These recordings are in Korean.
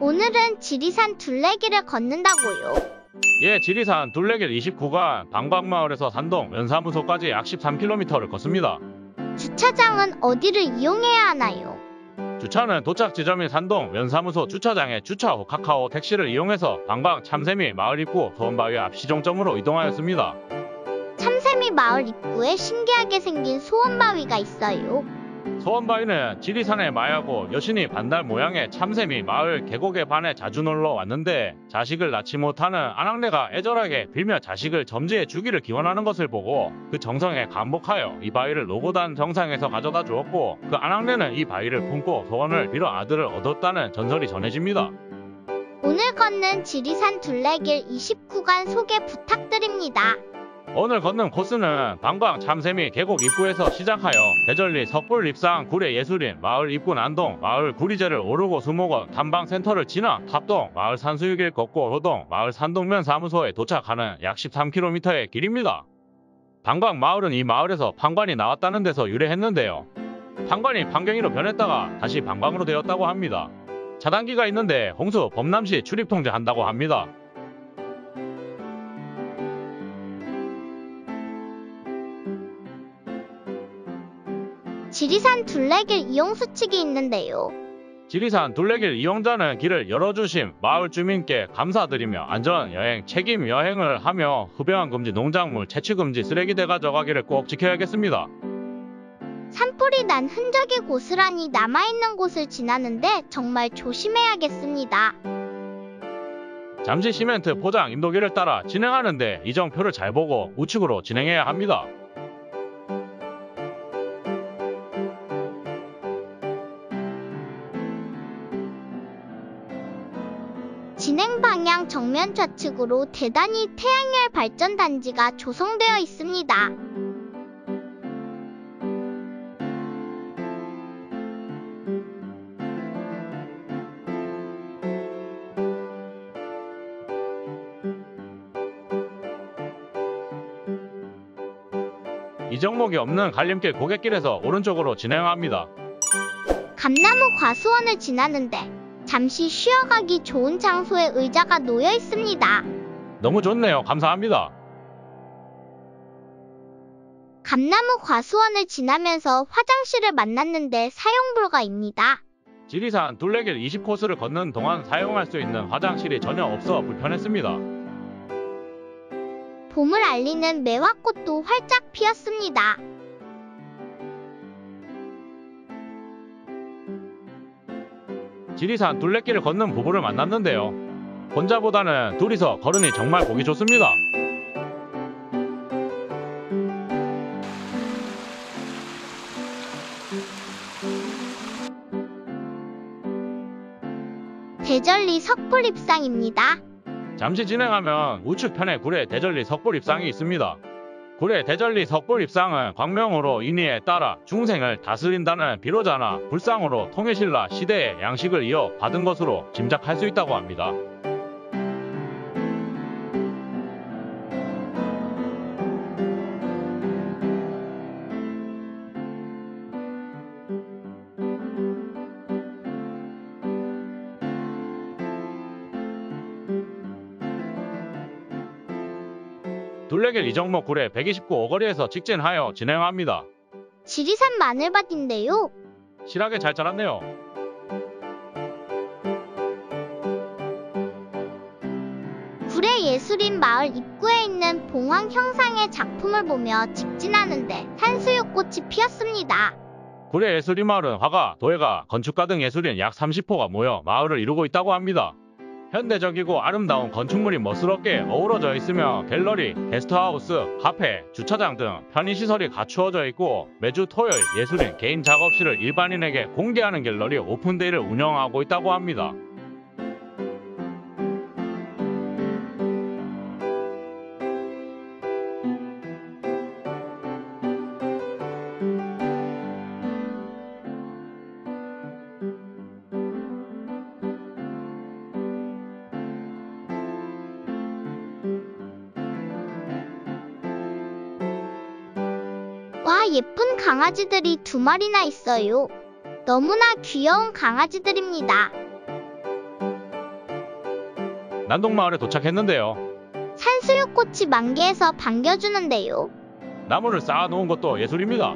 오늘은 지리산 둘레길을 걷는다고요. 예, 지리산 둘레길 29간 방광마을에서 산동 면사무소까지 약 13km를 걷습니다. 주차장은 어디를 이용해야 하나요? 주차는 도착 지점인 산동 면사무소 주차장에 주차 후 카카오 택시를 이용해서 방광 참새미 마을 입구 소원바위 앞 시종점으로 이동하였습니다. 참새미 마을 입구에 신기하게 생긴 소원바위가 있어요. 소원 바위는 지리산의 마야고 여신이 반달 모양의 참새미 마을 계곡에 반해 자주 놀러 왔는데 자식을 낳지 못하는 아낙네가 애절하게 빌며 자식을 점지해 주기를 기원하는 것을 보고 그 정성에 감복하여 이 바위를 노고단 정상에서 가져다 주었고 그 아낙네는 이 바위를 품고 소원을 빌어 아들을 얻었다는 전설이 전해집니다. 오늘 걷는 지리산 둘레길 29간 소개 부탁드립니다. 오늘 걷는 코스는 방광 참새미 계곡 입구에서 시작하여 대전리 석불 입상 구례 예술인 마을 입구 난동 마을 구리제를 오르고 수목원 탐방센터를 지나 탑동 마을 산수유길 걷고 호동 마을 산동면 사무소에 도착하는 약 13km의 길입니다. 방광 마을은 이 마을에서 판관이 나왔다는 데서 유래했는데요. 판관이 판경이로 변했다가 다시 방광으로 되었다고 합니다. 차단기가 있는데 홍수 범람시 출입 통제한다고 합니다. 지리산 둘레길 이용 수칙이 있는데요. 지리산 둘레길 이용자는 길을 열어주심 마을 주민께 감사드리며 안전 여행 책임 여행을 하며 흡연 금지 농작물 채취 금지 쓰레기 대 가져가기를 꼭 지켜야겠습니다. 산불이 난 흔적이 고스란히 남아있는 곳을 지나는데 정말 조심해야겠습니다. 잠시 시멘트 포장 인도기를 따라 진행하는데 이정표를 잘 보고 우측으로 진행해야 합니다. 정면 좌측으로 대단히 태양열 발전 단지가 조성되어 있습니다. 이정목이 없는 갈림길 고갯길에서 오른쪽으로 진행합니다. 감나무 과수원을 지나는데 잠시 쉬어가기 좋은 장소에 의자가 놓여 있습니다. 너무 좋네요. 감사합니다. 감나무 과수원을 지나면서 화장실을 만났는데 사용 불가입니다. 지리산 둘레길 20코스를 걷는 동안 사용할 수 있는 화장실이 전혀 없어 불편했습니다. 봄을 알리는 매화꽃도 활짝 피었습니다. 지리산 둘레길을 걷는 부부를 만났는데요. 혼자보다는 둘이서 걸으니 정말 보기 좋습니다. 대전리 석불 입상입니다. 잠시 진행하면 우측편에 구례 대전리 석불 입상이 있습니다. 구례 대전리 석불 입상은 광명으로 인의에 따라 중생을 다스린다는 비로자나 불상으로 통일신라 시대의 양식을 이어 받은 것으로 짐작할 수 있다고 합니다. 둘레길 이정목 구례 129 오거리에서 직진하여 진행합니다. 지리산 마늘밭인데요. 실하게 잘 자랐네요. 구례 예술인 마을 입구에 있는 봉황 형상의 작품을 보며 직진하는데 산수유꽃이 피었습니다. 구례 예술인 마을은 화가, 도예가, 건축가 등 예술인 약 30호가 모여 마을을 이루고 있다고 합니다. 현대적이고 아름다운 건축물이 멋스럽게 어우러져 있으며 갤러리, 게스트하우스, 카페, 주차장 등 편의시설이 갖추어져 있고 매주 토요일 예술인 개인 작업실을 일반인에게 공개하는 갤러리 오픈데이를 운영하고 있다고 합니다. 와, 예쁜 강아지들이 두 마리나 있어요. 너무나 귀여운 강아지들입니다. 난동마을에 도착했는데요. 산수유꽃이 만개해서 반겨주는데요. 나무를 쌓아놓은 것도 예술입니다.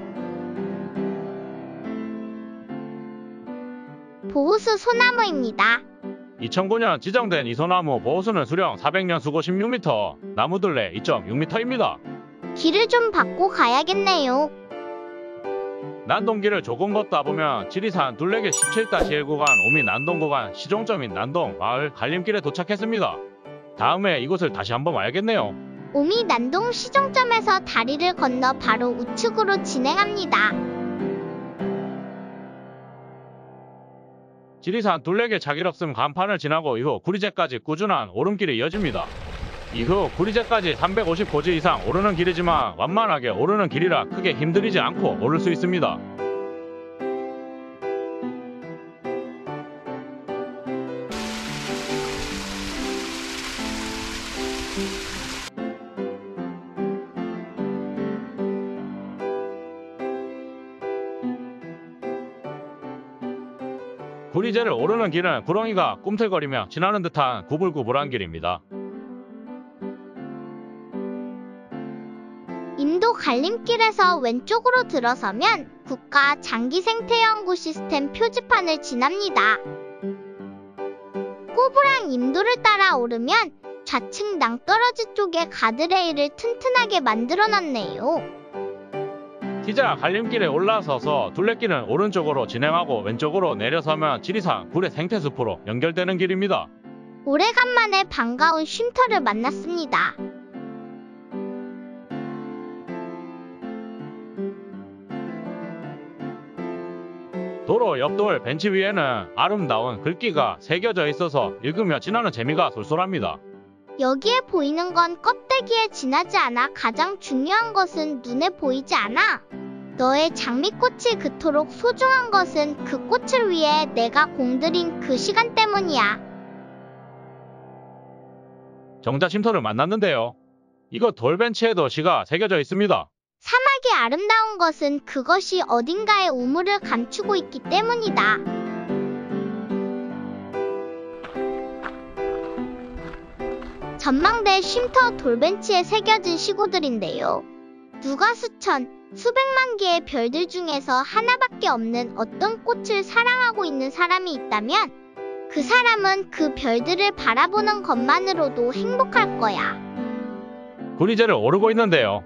보호수 소나무입니다. 2009년 지정된 이 소나무 보호수는 수령 400년 수고 16m, 나무들레 2.6m입니다. 길을 좀 받고 가야겠네요. 난동길을 조금 걷다 보면 지리산 둘레길 17-1 구간 오미 난동 구간 시종점인 난동 마을 갈림길에 도착했습니다. 다음에 이곳을 다시 한번 와야겠네요. 오미 난동 시종점에서 다리를 건너 바로 우측으로 진행합니다. 지리산 둘레길 자기럽음 간판을 지나고 이후 구리제까지 꾸준한 오름길이 이어집니다. 이후 구리제까지 350고지 이상 오르는 길이지만 완만하게 오르는 길이라 크게 힘들이지 않고 오를 수 있습니다. 구리제를 오르는 길은 구렁이가 꿈틀거리며 지나는 듯한 구불구불한 길입니다. 인도 갈림길에서 왼쪽으로 들어서면 국가 장기 생태 연구 시스템 표지판을 지납니다. 꼬부랑 임도를 따라 오르면 좌측 낭떠러지 쪽에 가드레일을 튼튼하게 만들어 놨네요. 티자 갈림길에 올라서서 둘레길은 오른쪽으로 진행하고 왼쪽으로 내려서면 지리산 구례 생태숲으로 연결되는 길입니다. 오래간만에 반가운 쉼터를 만났습니다. 도로 옆돌 벤치 위에는 아름다운 글귀가 새겨져 있어서 읽으며 지나는 재미가 솔솔합니다. 여기에 보이는 건 껍데기에 지나지 않아 가장 중요한 것은 눈에 보이지 않아. 너의 장미꽃이 그토록 소중한 것은 그 꽃을 위해 내가 공들인 그 시간 때문이야. 정자 쉼터를 만났는데요. 이곳 돌벤치에도 시가 새겨져 있습니다. 사막이 아름다운 것은 그것이 어딘가에 우물을 감추고 있기 때문이다. 전망대 쉼터 돌벤치에 새겨진 시구들인데요. 누가 수천, 수백만 개의 별들 중에서 하나밖에 없는 어떤 꽃을 사랑하고 있는 사람이 있다면 그 사람은 그 별들을 바라보는 것만으로도 행복할 거야. 구리제를 오르고 있는데요.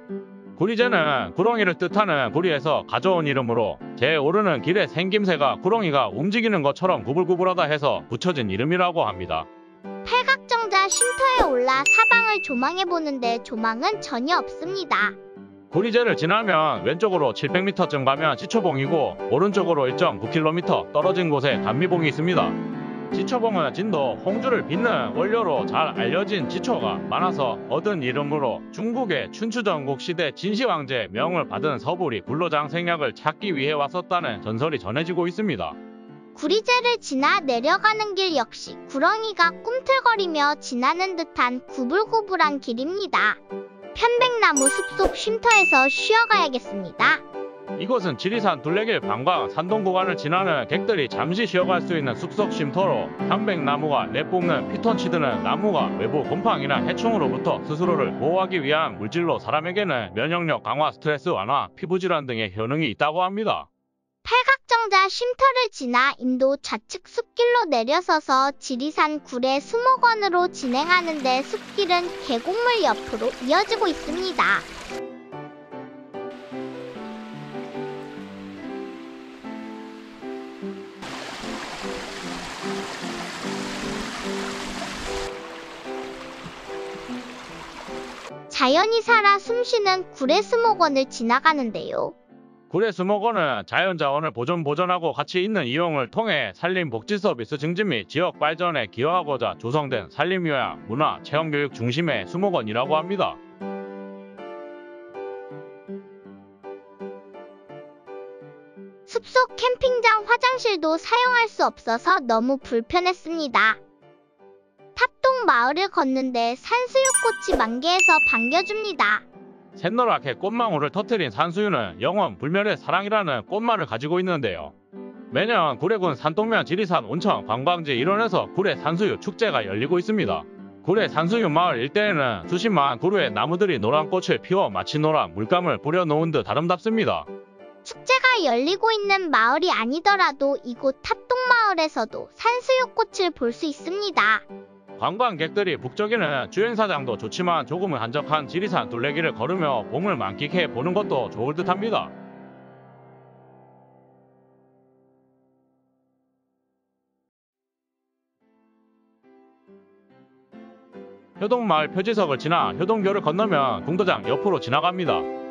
구리제는 구렁이를 뜻하는 구리에서 가져온 이름으로 제 오르는 길의 생김새가 구렁이가 움직이는 것처럼 구불구불하다 해서 붙여진 이름이라고 합니다. 팔각정자 쉼터에 올라 사방을 조망해보는데 조망은 전혀 없습니다. 구리제를 지나면 왼쪽으로 700m쯤 가면 지초봉이고 오른쪽으로 1.9km 떨어진 곳에 단미봉이 있습니다. 지초봉은 진도 홍주를 빚는 원료로 잘 알려진 지초가 많아서 얻은 이름으로 중국의 춘추전국 시대 진시황제 명을 받은 서불이 불로장 생략을 찾기 위해 왔었다는 전설이 전해지고 있습니다. 구리제를 지나 내려가는 길 역시 구렁이가 꿈틀거리며 지나는 듯한 구불구불한 길입니다. 편백나무 숲속 쉼터에서 쉬어가야겠습니다. 이곳은 지리산 둘레길 방광 산동 구간을 지나는 객들이 잠시 쉬어갈 수 있는 숲속 쉼터로 편백나무가 내뿜는 피톤치드는 나무가 외부 곰팡이나 해충으로부터 스스로를 보호하기 위한 물질로 사람에게는 면역력 강화, 스트레스 완화, 피부질환 등의 효능이 있다고 합니다. 팔각정자 쉼터를 지나 인도 좌측 숲길로 내려서서 지리산 구례 수목원으로 진행하는데 숲길은 계곡물 옆으로 이어지고 있습니다. 자연이 살아 숨쉬는 구례 수목원을 지나가는데요. 구례 수목원은 자연자원을 보존 보전하고 가치 있는 이용을 통해 산림 복지 서비스 증진 및 지역 발전에 기여하고자 조성된 산림교양, 문화, 체험교육 중심의 수목원이라고 합니다. 숲속 캠핑장 화장실도 사용할 수 없어서 너무 불편했습니다. 마을을 걷는데 산수유꽃이 만개해서 반겨줍니다. 샛노랗게 꽃망울을 터트린 산수유는 영원 불멸의 사랑이라는 꽃말을 가지고 있는데요. 매년 구례군 산동면 지리산 온천 관광지 일원에서 구례 산수유 축제가 열리고 있습니다. 구례 산수유 마을 일대에는 수십만 구루의 나무들이 노란 꽃을 피워 마치 노란 물감을 뿌려놓은 듯 아름답습니다. 축제가 열리고 있는 마을이 아니더라도 이곳 탑동마을에서도 산수유꽃을 볼 수 있습니다. 관광객들이 북적이는 주행사장도 좋지만 조금은 한적한 지리산 둘레길을 걸으며 봄을 만끽해 보는 것도 좋을 듯합니다. 효동마을 표지석을 지나 효동교를 건너면 궁도장 옆으로 지나갑니다.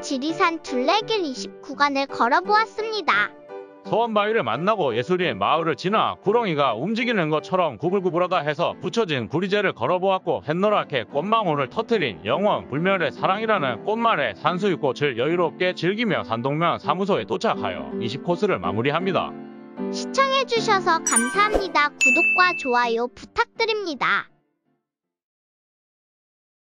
지리산 둘레길 29간을 걸어보았습니다. 소원바위를 만나고 예술인 마을을 지나 구렁이가 움직이는 것처럼 구불구불하다 해서 붙여진 구리제를 걸어보았고 햇노랗게 꽃망울을 터트린 영원 불멸의 사랑이라는 꽃말의 산수유꽃을 여유롭게 즐기며 산동면 사무소에 도착하여 20코스를 마무리합니다. 시청해주셔서 감사합니다. 구독과 좋아요 부탁드립니다.